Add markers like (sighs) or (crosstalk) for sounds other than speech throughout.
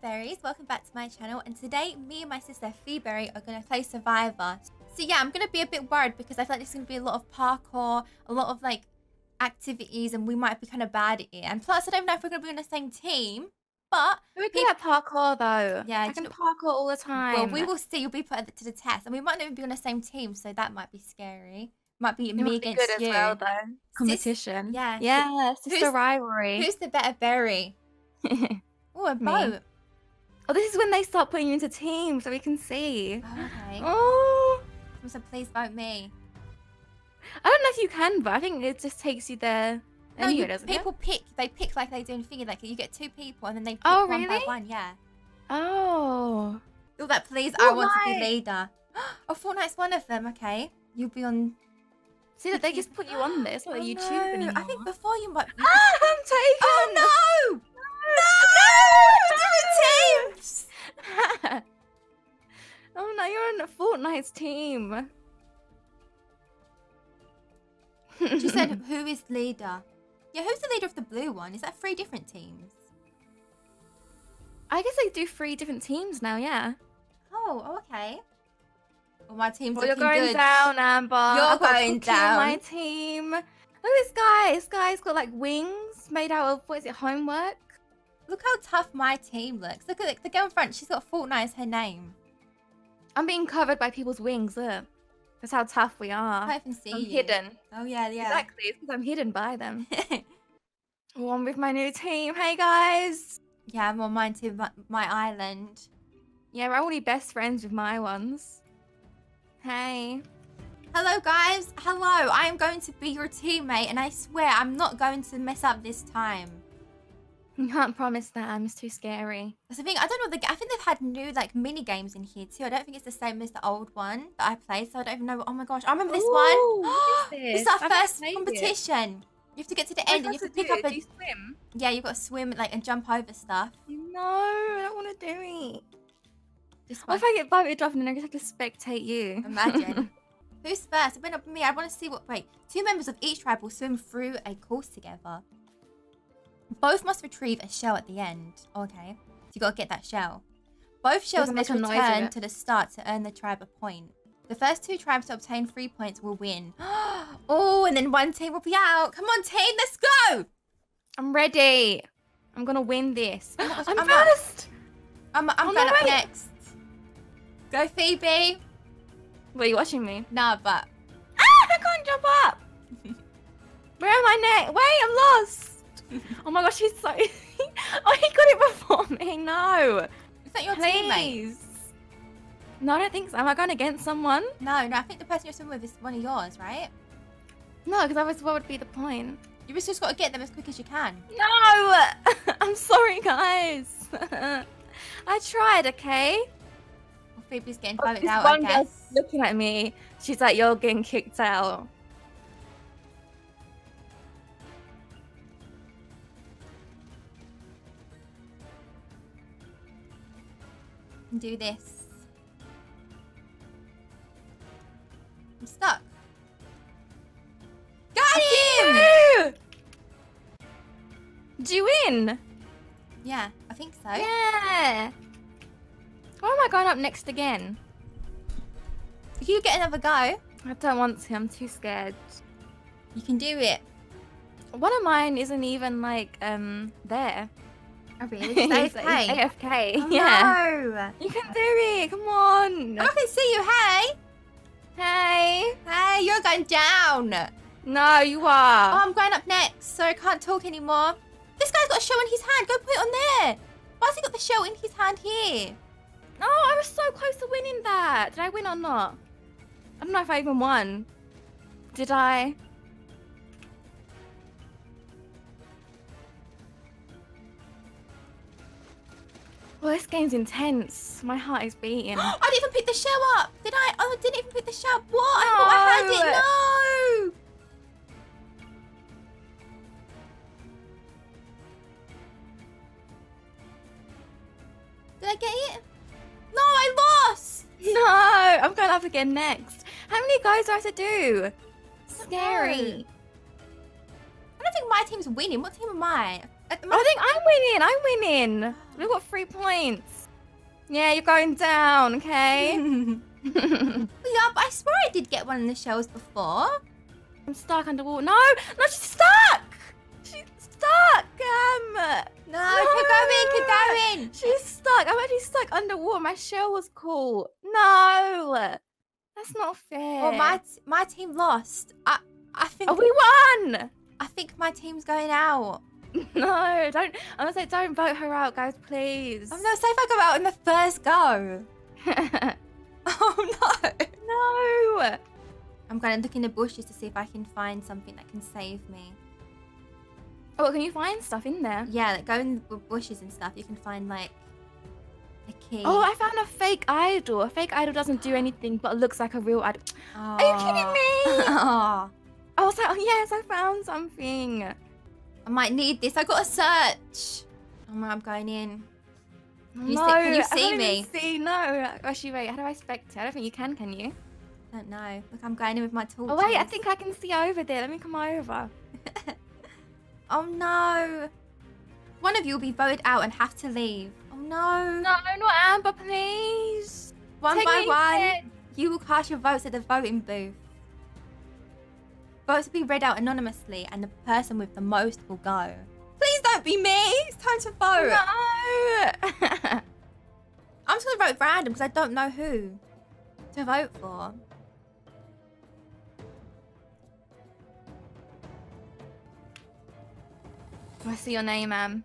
berries, welcome back to my channel and today me and my sister Phoeberry are going to play Survivor. So yeah, I'm going to be a bit worried because I feel like there's going to be a lot of parkour, a lot of like activities and we might be kind of bad at it. And plus I don't know if we're going to be on the same team, but... We're good at parkour though. Yeah, I can parkour all the time. Well, we will see. You'll be put to the test and we might not even be on the same team so that might be scary. Might be it me against be good you. as well though. Competition. yeah. Yeah, sister Who's- rivalry. Who's the better berry? (laughs) Oh, a boat. Oh, this is when they start putting you into teams so we can see. Oh, okay. Oh, So please vote me. I don't know if you can, but I think it just takes you there. No, anyway, you, doesn't people pick. They pick like they do in thingy. Like you get two people and then they pick Oh, one by really? one. Yeah. Oh. Oh, that please. I want to be leader. (gasps) Oh, Fortnite's one of them. Okay. You'll be on. See that they just put you on (gasps) this, Oh, not a YouTube no. anymore. I think before you might. Ah, I'm taken. oh no! Oh no, you're on a Fortnite's team. She said, (laughs) "Who is leader?" Yeah, who's the leader of the blue one? Is that three different teams? I guess they do three different teams now, yeah. Oh, okay. Well, my team's Well, you're going good. down, Amber. You're I've going down. My team. Look at this guy. This guy's got like wings made out of what is it? Homework. Look how tough my team looks. Look at the, the girl in front. She's got Fortnite as her name. I'm being covered by people's wings. Look. That's how tough we are. I even see I'm you. hidden. Oh yeah, yeah. Exactly. It's because I'm hidden by them. (laughs) oh, I'm with my new team. Hey guys. yeah, I'm on mine too. My, my island. Yeah, we're only best friends with my ones. Hey. Hello guys. Hello. I am going to be your teammate, and I swear I'm not going to mess up this time. You can't promise that. I'm too scary. That's the thing. I don't know. The, I think they've had new like mini games in here too. I don't think it's the same as the old one that I played. So I don't even know. Oh my gosh, I remember this Ooh, one. (gasps) This is our I first played it. competition. You have to get to the oh end, and you have to have pick do? up Do a. you swim? Yeah, you've got to swim like and jump over stuff. No, I don't want to do it. Just What if I get voted off and then I just have to spectate you? Imagine. (laughs) Who's first? It went up to me. I want to see what. Wait, two members of each tribe will swim through a course together. Both must retrieve a shell at the end. Okay, so you got to get that shell. Both shells must make a noise with return to the start to earn the tribe a point. The first two tribes to obtain three points will win. (gasps) oh, and then one team will be out. Come on, team, let's go! I'm ready. I'm gonna win this. Oh (gasps) gosh, I'm I'm up. first. I'm, I'm Oh, no, going up wait. next. Go, Phoebe. Were you watching me? Nah, but Ah! I can't jump up. (laughs) Where am I next? Wait, I'm lost. (laughs) Oh my gosh, he's so. (laughs) oh, he got it before me. No. is that your teammate? Please. No, I don't think so. Am I going against someone? No, no, I think the person you're swimming with is one of yours, right? No, because otherwise, what would be the point? You just got to get them as quick as you can. No! (laughs) I'm sorry, guys. I tried, okay? Well, Phoebe's getting Oh, this out, I one guess. looking at me. She's like, "You're getting kicked out." Do this. I'm stuck. Got him! Did you win? Yeah, I think so. Yeah. Why am I going up next again? You get another go. I don't want to. I'm too scared. You can do it. One of mine isn't even like um there. (laughs) Oh, really? Like- AFK. AFK. Oh, yeah. no. You can do it. Come on. I can see you. Hey. Hey. Hey, you're going down. No, you Oh, are. I'm going up next, so I can't talk anymore. This guy's got a shell in his hand. Go put it on there. Why has he got the shell in his hand here? No, I was so close to winning that. Did I win or not? I don't know if I even won. Did I? Well, this game's intense. My heart is beating. (gasps) I didn't even pick the shell up. Did I? Oh, I didn't even pick the shell up. What? I thought I had it. No. Did I get it? No, I lost. (laughs) no, I'm going up again next. How many guys do I have to do? Scary. I don't think my team's winning. What team am I? I think I'm winning. I'm winning. We've got three points. Yeah, you're going down, okay? (laughs) (laughs) yeah, but I swear I did get one in the shells before. I'm stuck underwater. No, no, she's stuck. She's stuck. Um, No, keep going, keep going. she's stuck. I'm actually stuck underwater. My shell was cool. No, that's not fair. Well, my my team lost. I I think oh, we won. I think my team's going out. (laughs) No, don't. I'm gonna say don't vote her out, guys, please. Oh no, say if I go out in the first go. (laughs) (laughs) Oh no. no. I'm going to look in the bushes to see if I can find something that can save me. Oh, can you find stuff in there? Yeah, like go in the bushes and stuff. You can find like a key. Oh, I found a fake idol. A fake idol doesn't do anything, but looks like a real idol. (gasps) Are you kidding me? Oh, I was like, oh yes, I found something. I might need this. I got to search. Oh my, I'm going in. you see- no, can you see don't me? See, no. Actually, wait. How do I spect it? I don't think you can. Can you? I don't know. Look, I'm going in with my torches. Oh wait, I think I can see over there. Let me come over. (laughs) Oh no. One of you will be voted out and have to leave. Oh no. No, not Amber, please. One Take by one, you will cast your votes at the voting booth. Votes will be read out anonymously, and the person with the most will go. Please don't be me. It's time to vote. No. (laughs) I'm just gonna vote random because I don't know who to vote for. I see your name, Am.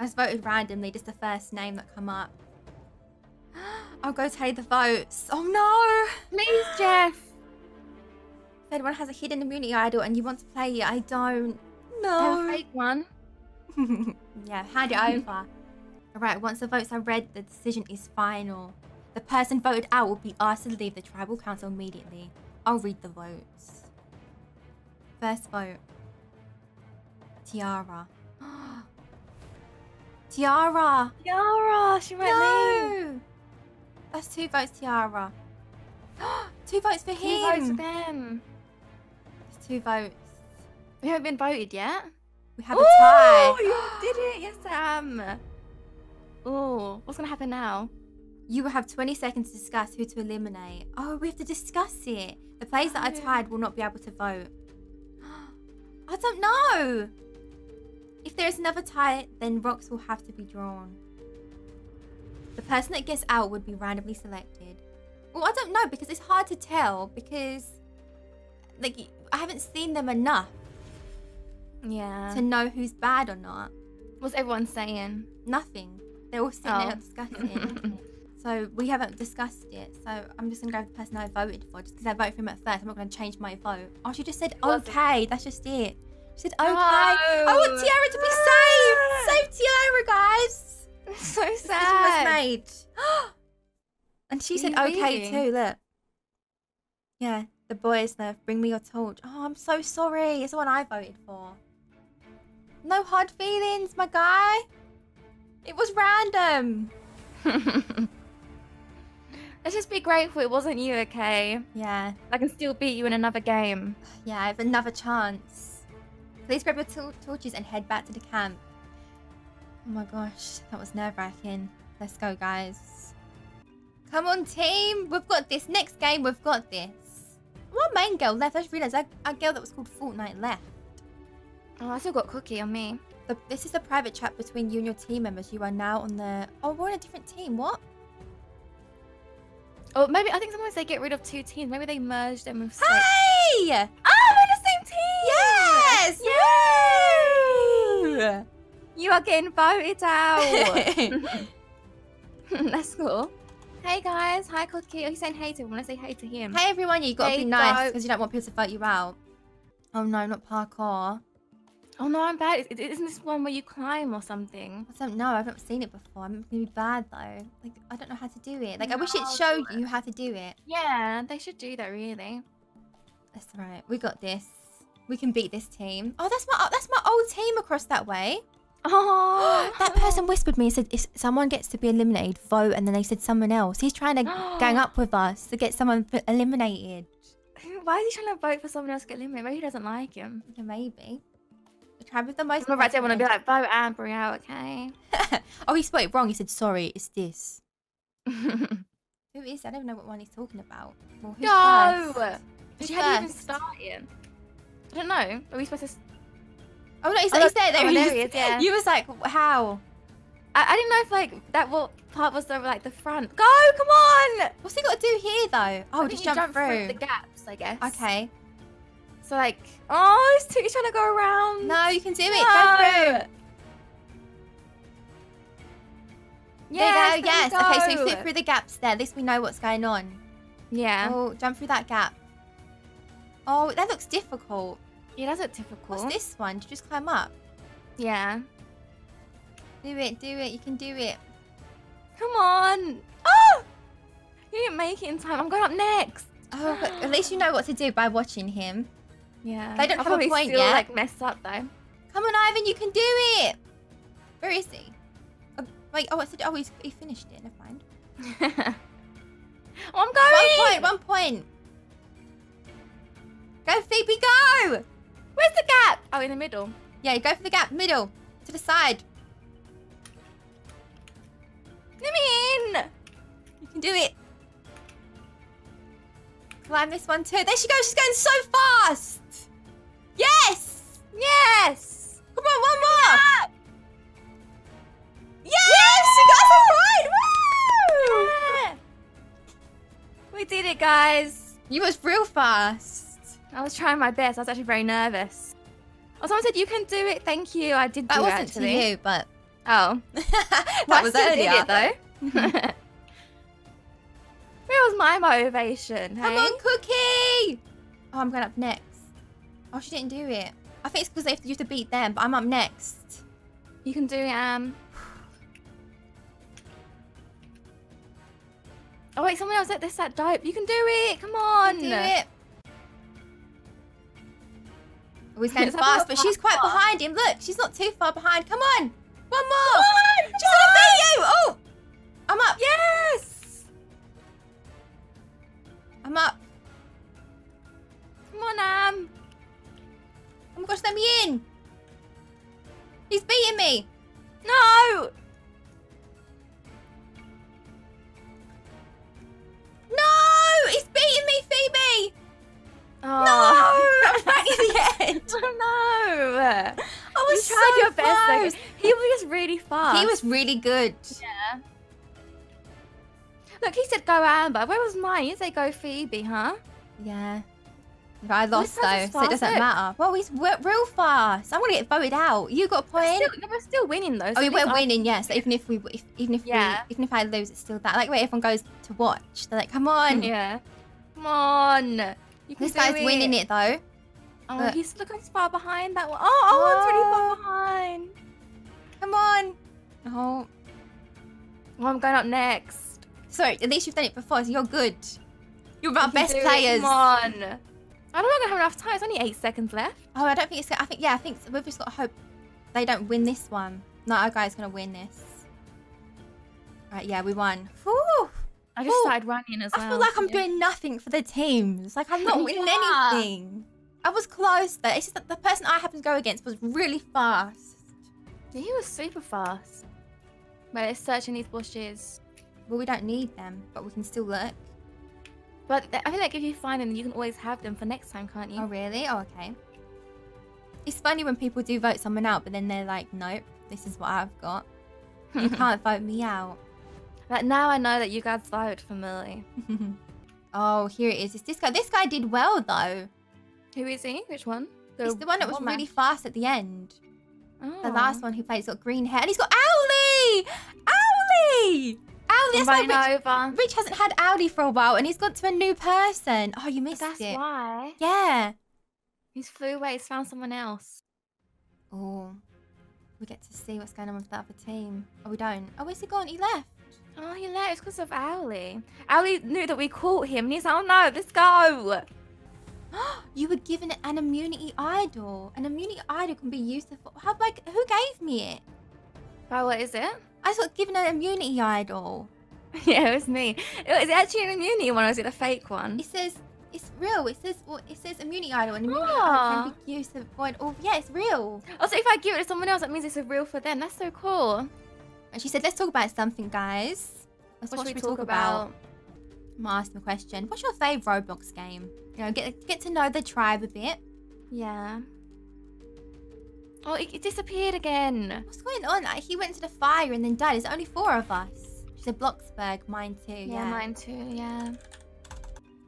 I just voted randomly, just the first name that come up. (gasps) I'll go tally the votes. Oh no! Please, Jeff. If anyone has a hidden immunity idol and you want to play it, I don't. I No. fake one. (laughs) yeah, hand it over. Alright, once the votes are read, the decision is final. The person voted out will be asked to leave the tribal council immediately. I'll read the votes. First vote Tiara. (gasps) Tiara! Tiara! she might leave. No! That's two votes, Tiara. (gasps) two votes for Two votes him. again. Two votes. We haven't been voted yet. We have a tie. you did it. Yes, Am. Oh, what's gonna happen now? You will have 20 seconds to discuss who to eliminate. Oh, we have to discuss it. The players that are Oh. tied will not be able to vote. (gasps) I don't know. If there is another tie, then rocks will have to be drawn. The person that gets out would be randomly selected. Well, I don't know because it's hard to tell because, like, I haven't seen them enough Yeah. to know who's bad or not. What's everyone saying? Nothing. They're all sitting Oh. there discussing. (laughs) So we haven't discussed it. So I'm just gonna go with the person I voted for, just because I voted for him at first. I'm not gonna change my vote. Oh, she just said Was it? okay. That's just it. She said okay. No. I want oh. Tiara to be saved. Ah. Save Tiara, guys. so decision was sad. made. (gasps) and she said you okay too. Look. Yeah, the boys there. Bring me your torch. Oh, I'm so sorry. It's the one I voted for. No hard feelings, my guy. It was random. (laughs) Let's just be grateful it wasn't you, okay? Yeah. I can still beat you in another game. (sighs) Yeah, I have another chance. Please grab your tor- torches and head back to the camp. Oh my gosh, that was nerve wracking. Let's go, guys. Come on, team. We've got this. Next game, we've got this. One main girl left. I just realised a, a girl that was called Fortnite left. Oh, I still got Cookie on me. The, this is a private chat between you and your team members. You are now on the. Oh, we're on a different team. What? Oh, maybe I think sometimes they get rid of two teams. Maybe they merge them with. Like... Hey! Oh, we're the same team. Yes! Yay! You are getting voted out. (laughs) (laughs) That's cool. Hey guys, hi Cookie. Are you saying hey to him? When I want to say hey to him. Hey everyone, you gotta There be nice because you don't want people to vote you out. Oh no, not parkour. Oh no, I'm bad. Is- Isn't this one where you climb or something? I don't know. I've not seen it before. I'm gonna be bad though. Like I don't know how to do it. Like I wish it showed you how to do it. Yeah, they should do that really. That's right. We got this. We can beat this team. Oh, that's my that's my old team across that way. Oh, (gasps) that person whispered me and said if someone gets to be eliminated, vote. And then they said someone else. He's trying to (gasps) gang up with us to get someone eliminated. Why is he trying to vote for someone else to get eliminated? Maybe he doesn't like him. Yeah, maybe. The tribe with the most. I'm about to want to be like, vote Amber out, okay? (laughs) oh, he spoke it wrong. He said, sorry, it's this. (laughs) Who is? I don't know what one he's talking about. Well, who's first? Who's She hadn't even first? started. I don't know. Are we supposed to... Oh, no, he's, Oh, he's there. There, (laughs) oh, he there he is, yeah. You was like, how? I, I didn't know if, like, that what part was the, like, the front. Go! Come on! What's he got to do here, though? Oh, just you jump, through. the gaps, I guess. Okay. So, like... Oh, he's, he's trying to go around. No, you can do it. No. Go through. Yes, there you go. Yes. there Okay, so we you fit through the gaps there. At least we know what's going on. Yeah. Oh, jump through that gap. Oh, that looks difficult. Yeah, that's look difficult. What's this one? You just climb up? Yeah. Do it, do it. You can do it. Come on. Oh! You didn't make it in time. I'm going up next. Oh, but at least you know what to do by watching him. Yeah. They don't I'll have a point still, yet. like mess up though. Come on, Ivan, you can do it. Where is he? Oh, wait, oh, it's oh, he's, he finished it. Never mind. (laughs) oh, I'm going. One point, one point. Go, Phoebe, go! Where's the gap? Oh, in the middle. Yeah, you go for the gap, middle, to the side. Let me in. You can do it. Climb this one too. There she goes. She's going so fast. Yes. Yes. Come on, one more. Yes, she got us a point. Woo! Yeah. We did it, guys. You was real fast. I was trying my best. I was actually very nervous. Oh, someone said you can do it. Thank you. I did do That it wasn't actually. to you, but Oh, (laughs) that I was earlier. Did it, though. (laughs) Where was my motivation? Come hey? on, Cookie. Oh, I'm going up next. Oh, she didn't do it. I think it's because they have to, you have to beat them, but I'm up next. You can do it, Am. Oh wait, someone else said this that dope. You can do it. Come on. Do it. Going Is fast, but she's quite fast? behind him. Look, she's not too far behind. Come on. One more. Come on, She's gonna beat you. Oh, I'm up. Yes. I'm up. Come on, Am. Oh my gosh, let me in. He's beating me. No. No, he's beating me, Phoebe. Oh. No, I'm back in the end. Oh no. I You was tried so your best. though. He was really fast. He was really good. Yeah. Look, he said go Amber. Where was mine? You say go Phoebe, huh? Yeah. But I lost though, so it doesn't look. matter. Well, he's real fast. I'm gonna get voted out. You got a We're point. still, we're still winning though. Oh, so oh, we're I- winning, yes. even if we, if, even if Yeah. we, even if I lose, it's still that. Like, wait, everyone goes to watch. They're like, come on. Yeah. Come on. This guy's winning it though. Oh, he's look he's far behind that one. Oh, oh, really Oh. far behind. Come on. Oh, Oh, I'm going up next. sorry. At least you've done it before, so you're good. You're our best it, players. Come on. I don't know if I'm gonna have enough time. It's only eight seconds left. Oh, I don't think it's. I think yeah. I think we've just got to hope they don't win this one. No, our guy's gonna win this. Right, yeah, we won. Whew. I just Ooh. started running as well. I feel like I'm Yeah. doing nothing for the teams. Like I'm not (laughs) winning Yeah. anything. I was close though. It's just that the person I happened to go against was really fast. Yeah, he was super fast. But it's searching these bushes. Well, we don't need them, but we can still look. But I feel like if you find them, you can always have them for next time, can't you? Oh, really? Oh, okay. It's funny when people do vote someone out, but then they're like, nope, this is what I've got. You (laughs) can't vote me out. But now I know that you guys vote for Millie. (laughs) oh, here it is. It's this guy. This guy did well, though. Who is he? Which one? It's the one that was really fast at the end. Oh. The last one who played, he's got green hair. And he's got Owly! Owly! Owly! That's why Rich, over. Rich hasn't had Owly for a while, and he's gone to a new person. Oh, you missed That's it. why. Yeah. He's flew away. He's found someone else. Oh, we get to see what's going on with the other team. Oh, we don't. Oh, where's he gone? He left. Oh, he left. It's because of Owly. Owly knew that we caught him, and he's like, oh no, let's go. (gasps) you were given an immunity idol. An immunity idol can be used for. How like who gave me it? Oh, what is it? I got given an immunity idol. (laughs) yeah, it was me. Is it actually an immunity one, or is it a fake one? It says it's real. It says well, it says immunity idol and immunity Ah. idol can be used to avoid all. Yeah, it's real. Also, if I give it to someone else, that means it's a real for them. That's so cool. And she said, let's talk about something, guys. Let's What should we talk about? I'm gonna ask them a question. What's your favourite Roblox game? You know, get get to know the tribe a bit. Yeah. Oh, it, it disappeared again. What's going on? Like, he went to the fire and then died. There's only four of us. She said Bloxburg, mine too. Yeah, Yeah, mine too. Yeah.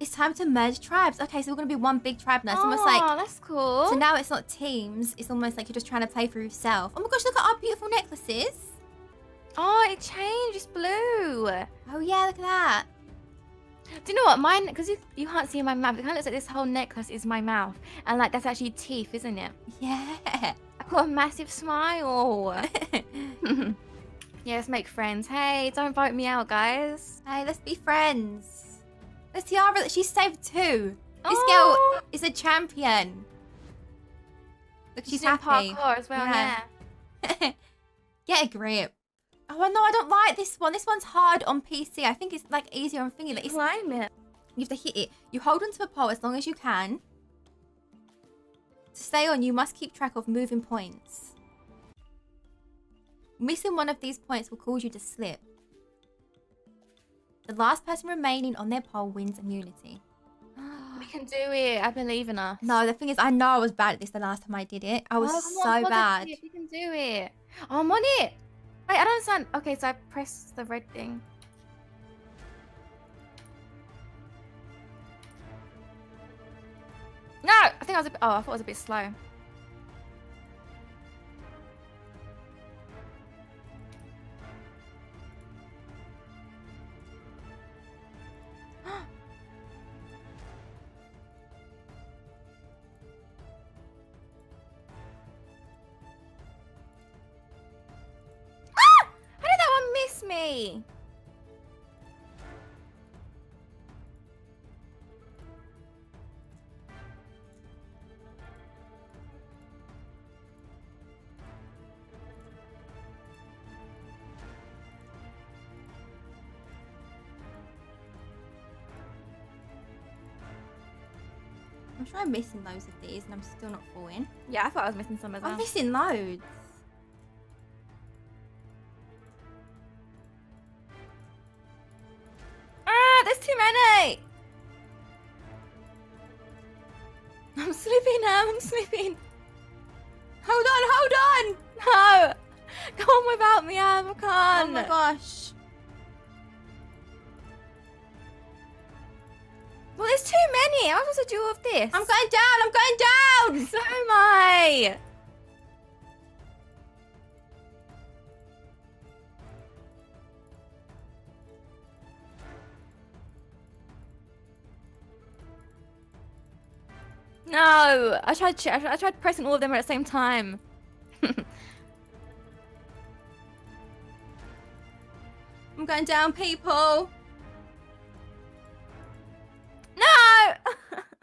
It's time to merge tribes. Okay, so we're gonna be one big tribe now. It's oh, almost like oh, that's cool. so now it's not teams. It's almost like you're just trying to play for yourself. Oh my gosh, look at our beautiful necklaces. Oh, it changed. It's blue. Oh yeah, look at that. Do you know what? Mine, because you, you can't see my mouth. It kind of looks like this whole necklace is my mouth, and like that's actually teeth, isn't it? Yeah. I've got a massive smile. (laughs) yeah, let's make friends. Hey, don't vote me out, guys. hey, let's be friends. The tiara that she saved too. This Oh, girl is a champion. Look, she's, she's happy. parkour as well. Yeah. Yeah. (laughs) Get a grip. Oh no, I don't like this one. This one's hard on PC. I think it's like easier on thingy. Like, it's, Climb it. you have to hit it. You hold onto the pole as long as you can. To stay on, you must keep track of moving points. Missing one of these points will cause you to slip. The last person remaining on their pole wins immunity. (gasps) We can do it. I believe in us. No, the thing is, I know I was bad at this the last time I did it. I was Oh, so on, bad. We can do it. Oh, I'm on it. Wait, I don't understand. Okay, so I press the red thing. No, I think I was a bit. Oh, I thought it was a bit slow. I'm sure I'm missing loads of these and I'm still not falling. Yeah, I thought I was missing some as well. I'm missing loads. I tried. ch- I tried- pressing all of them at the same time. (laughs) I'm going down, people. No.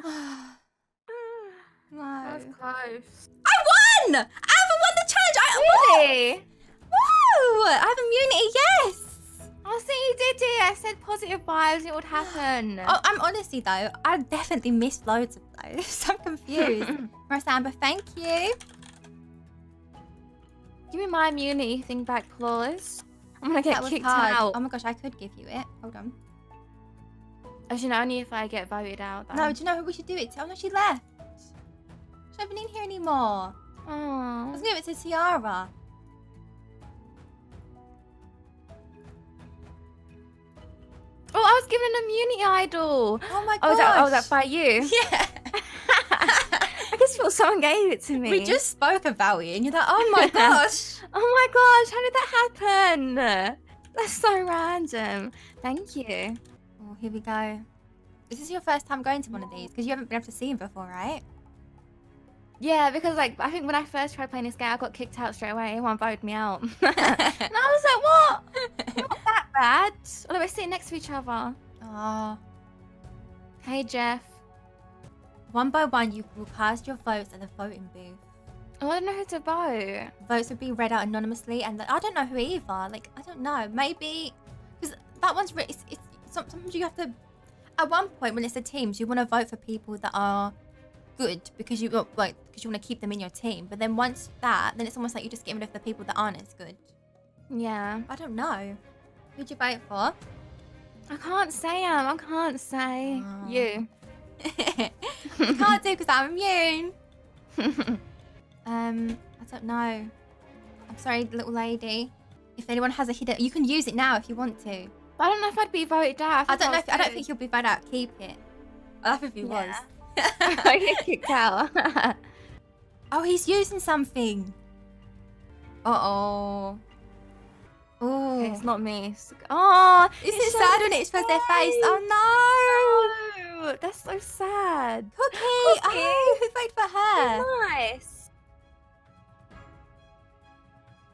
(sighs) no. close. I won! I haven't won the challenge! I! Really? Woo! I have immunity, yes! I think you did it. I said positive vibes. It would happen. (gasps) Oh, I'm honestly though, I definitely missed loads of those. (laughs) I'm confused. (laughs) Rosamba, thank you. Give me my immunity thing back, Claus. I'm gonna get kicked hard. out. Oh my gosh, I could give you it. Hold on. Actually, no, only if I get voted out. No, do you know who we should do it to? Oh no, she left. She's not even in here anymore. I Oh. was gonna give it to Tiara. Was given an immunity idol. Oh my god! Oh, that, oh, that by you? (laughs) Yeah. (laughs) I just feel someone gave it to me. we just spoke about it and you're like, oh my (laughs) gosh. Oh my gosh, how did that happen? That's so random. Thank you. oh, here we go. This is your first time going to one of these because you haven't been able to see him before, right? Yeah, because like I think when I first tried playing this game, I got kicked out straight away. Everyone voted me out, and I was like, "What? Bad." Although we're sitting next to each other. oh. Hey, Jeff. One by one, you will cast your votes at the voting booth. Oh, I don't know who to vote. Votes will be read out anonymously, and I don't know who either. Like, I don't know. Maybe because that one's re- it's, it's sometimes you have to. at one point when it's the teams, you want to vote for people that are good because you like because you want to keep them in your team. But then once that, then it's almost like you're just getting rid of the people that aren't as good. Yeah. I don't know. Who'd you vote for? I can't say um. I can't say Oh. you. (laughs) can't do because I'm immune. (laughs) Um, I don't know. I'm sorry, little lady. If anyone has a hidden, you can use it now if you want to. I don't know if I'd be voted out. I don't know. If, I don't think you'll be voted out. Keep it. I laugh if he was. (laughs) I get kicked out. oh, he's using something. Uh oh. Oh, Okay, it's not me. It's- Oh, Isn't it sad when his it shows their face? Oh no, that's so sad. Cookie! Cookie. Oh, who voted for her? Nice.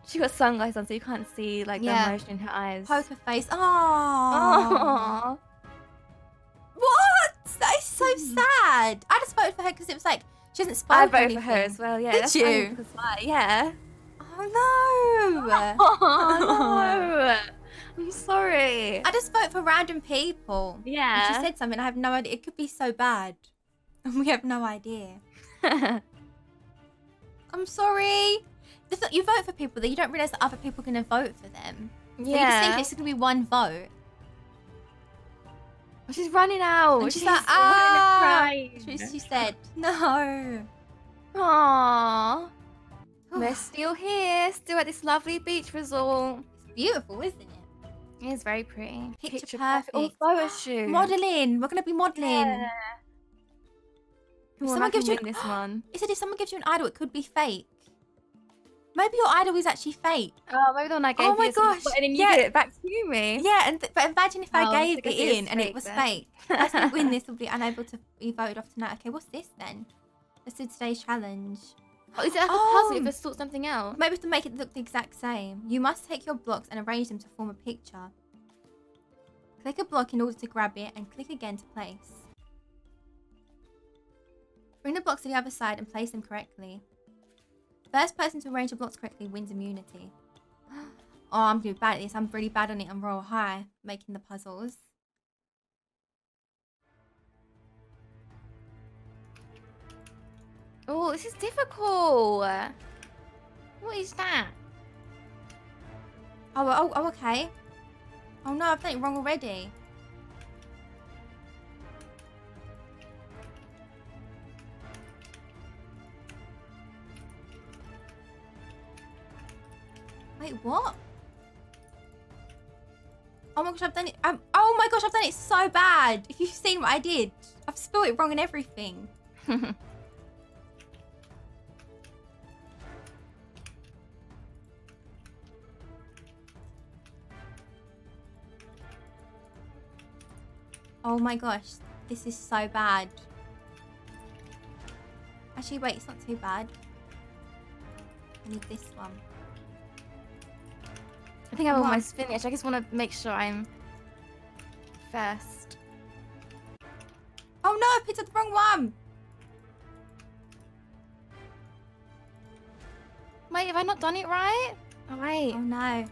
She got sunglasses on, so you can't see like Yeah. the emotion in her eyes. Poker face. Oh. Oh. What? That is so hmm. sad. I just voted for her because it was like she hasn't spoken I voted anything. for her as well. Yeah. Did that's you? Yeah. Oh no! (laughs) Oh no. I'm sorry. I just vote for random people. And yeah. she said something. I have no idea. It could be so bad, and (laughs) we have no idea. (laughs) I'm sorry. You vote for people that you don't realize that other people are going to vote for them. So you just think yeah. it's going to be one vote. She's running out. And she's she's like, "Ah." and She, she said, no. Aww. We're oh. still here, still at this lovely beach resort. It's beautiful, isn't it? It is very pretty. Picture Oh, perfect. photo (gasps) shoot. Modeling. We're going to be modeling. Yeah. On, someone gives you an- this (gasps) one. Is It said if someone gives you an idol, it could be fake. Maybe your idol is actually fake. Oh, maybe the one I oh gave Oh my you. is some- gosh, And then you yeah. get it back to me. Yeah, and th- but imagine if I Oh, gave I guess it in and it was then. fake. As we win (laughs) this, will be unable to be voted off tonight. Okay, what's this then? Let's do today's challenge. Oh, is it like a Oh. puzzle? If it's sort something out. Maybe to make it look the exact same. You must take your blocks and arrange them to form a picture. Click a block in order to grab it and click again to place. Bring the blocks to the other side and place them correctly. First person to arrange the blocks correctly wins immunity. (gasps) Oh, I'm gonna be bad at this. I'm really bad on it. I'm royal high making the puzzles. Oh, this is difficult. What is that? Oh, oh, oh, okay. Oh no, I've done it wrong already. Wait, what? Oh my gosh, I've done it. Um, oh my gosh, I've done it so bad. If (laughs) you've seen what I did, I've spelled it wrong and everything. (laughs) Oh my gosh, this is so bad. Actually, wait, it's not too bad. I need this one. I think I'm What? almost finished. I just want to make sure I'm first. Oh no, I picked up the wrong one. Wait, have I not done it right? Oh wait. Oh no.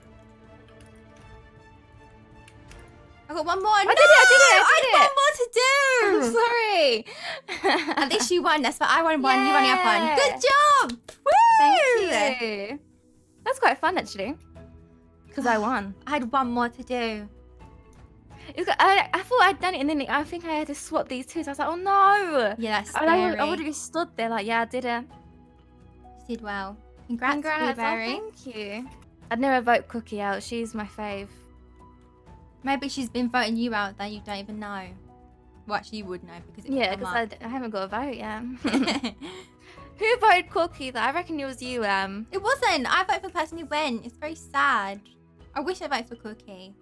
I got one more. I no, did it, I did it, I did had it. one more to do. I'm sorry. (laughs) At least you won. That's why I won one. You only have one. Good job. Woo! Thank you. That's quite fun actually. Because I won. (sighs) I had one more to do. Got, I, I thought I'd done it and then I think I had to swap these two. So I was like, oh no. Yeah, that's. I, would- I would have just stood there like, yeah, I did it. You did well. Congrats, Congrats. Oh, thank you. I'd never vote Cookie out. She's my fave. Maybe she's been voting you out that you don't even know. Well, actually, you would know because it Yeah, because I, I haven't got a vote yet. (laughs) (laughs) Who voted Cookie? Though I reckon it was you. Um. it wasn't. I voted for the person who went. It's very sad. I wish I voted for Cookie.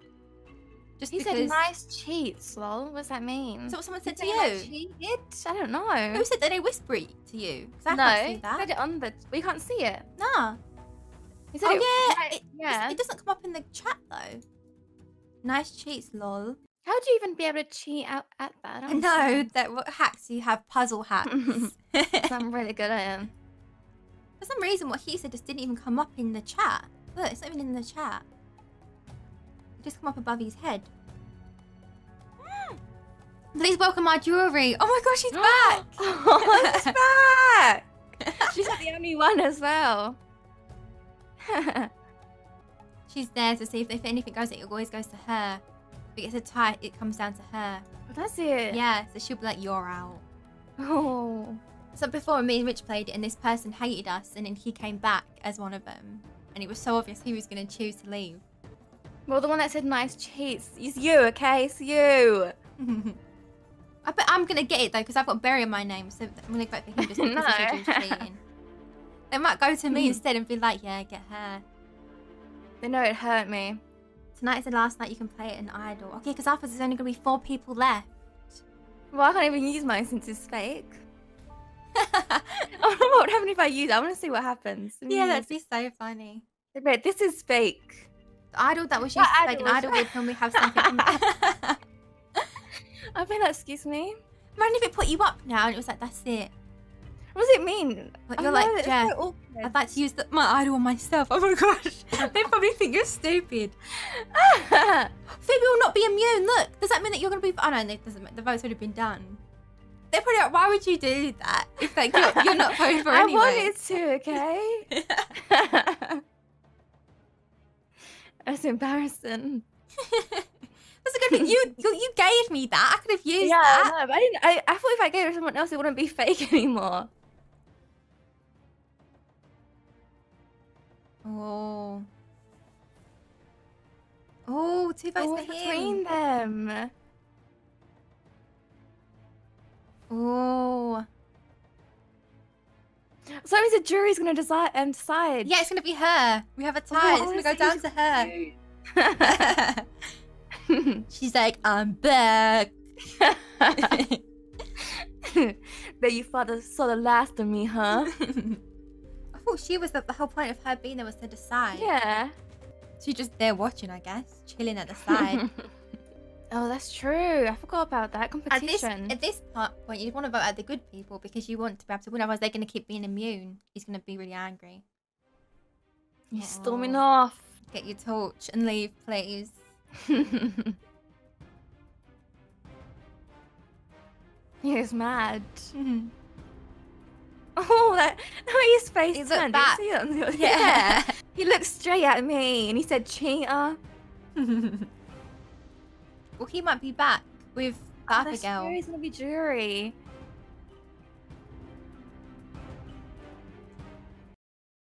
Just He because. said nice cheats. Lol. What does that mean? Is that what someone said to Did they, like, you? cheated? I don't know. Who said that they whisper it to you? I no, can't see that. said it on the. We can't see it. Nah. He said Oh it, yeah, right, it, yeah. It doesn't come up in the chat though. Nice cheats, lol. How would you even be able to cheat out at that? I know (laughs) that what hacks you have puzzle hacks. (laughs) (laughs) I'm really good at them. For some reason, what he said just didn't even come up in the chat. Look, it's not even in the chat. It just come up above his head. Hmm. Please welcome our jury. Oh my gosh, she's back. oh, (gasps) she's back. she's the only one as well. She's there to see if, if anything goes, it always goes to her. If it gets a tie, it comes down to her. That's it. Yeah, so she'll be like, you're out. Oh. So before me and Rich played it, and this person hated us, and then he came back as one of them, and it was so obvious he was going to choose to leave. Well, the one that said nice cheats is you, okay? It's you. (laughs) I bet I'm gonna get it though because I've got Berry in my name, so I'm gonna vote for him just (laughs) because No. he said he was cheating. They might go to me (laughs) instead and be like, "Yeah, get her." They know it hurt me. Tonight is the last night you can play it in Idol. Okay, because after there's only gonna be four people left. Well, I can't even use mine since it's fake. (laughs) (laughs) I wonder what would happen if I use it. I want to see what happens. Yeah, that'd be so funny. Wait, this is fake. The Idol that was What used to fake, an Idol would normally have something. From... (laughs) I mean, excuse me. Imagine if it put you up now and it was like, "That's it." What does it mean? Like, I you're like, it's so Jeff, awkward. I'd like to use the, my Idol on myself. Oh my gosh, (laughs) they probably think you're stupid. (laughs) Phoebe will not be immune. Look, does that mean that you're going to be? Oh no, it doesn't. The vote's already been done. They're probably like, why would you do that if like you're, you're not voting for (laughs) I anyway? wanted to, okay? That's embarrassing. That's a good thing. You, you you gave me that. I could have used yeah, that. but I didn't. I, I thought if I gave it to someone else, it wouldn't be fake anymore. Oh. Oh, two votes Oh, for between him. them. Oh. So that means the jury's gonna decide and um, decide. Yeah, it's gonna be her. We have a tie. Oh, it's gonna go down to her. (laughs) (laughs) She's like, I'm back. (laughs) that you the, saw the last of me, huh? Thought she was the, the whole point of her being there was to decide. yeah. She's just there watching, I guess, chilling at the (laughs) side. oh, that's true. I forgot about that at this competition. at this part point, you want to vote at the good people because you want to be able to win. Otherwise, they're going to keep being immune. He's going to be really angry. You're storming Oh. off. Get your torch and leave, please. (laughs) He's mad. Mm-hmm. (laughs) Oh, that way his face He turned. back. Did you see that? (laughs) Yeah. (laughs) He looked straight at me and he said, "Cheater." well, he might be back with the Oh, that's true, He's gonna be jury.